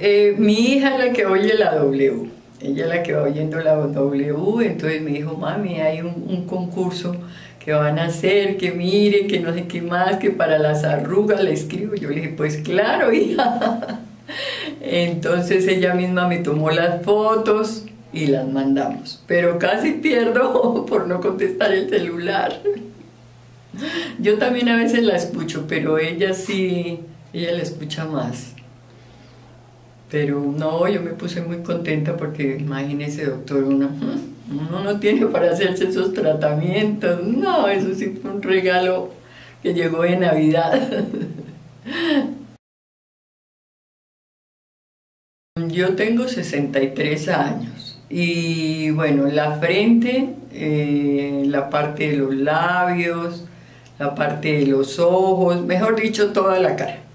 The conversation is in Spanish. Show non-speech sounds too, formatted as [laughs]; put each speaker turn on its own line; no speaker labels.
Eh, mi hija es la que oye la W. Ella es la que va oyendo la W, entonces me dijo, mami, hay un, un concurso que van a hacer, que mire, que no sé qué más, que para las arrugas le escribo. Yo le dije, pues claro, [laughs] hija. Entonces ella misma me tomó las fotos y las mandamos. Pero casi pierdo [laughs] por no contestar el celular. Yo también a veces la escucho, pero ella sí, ella la escucha más. Pero no, yo me puse muy contenta porque imagínese, doctor, uno, uno no tiene para hacerse esos tratamientos. No, eso sí fue un regalo que llegó de Navidad. [laughs] Yo tengo 63 años y bueno, la frente, eh, la parte de los labios, la parte de los ojos, mejor dicho, toda la cara.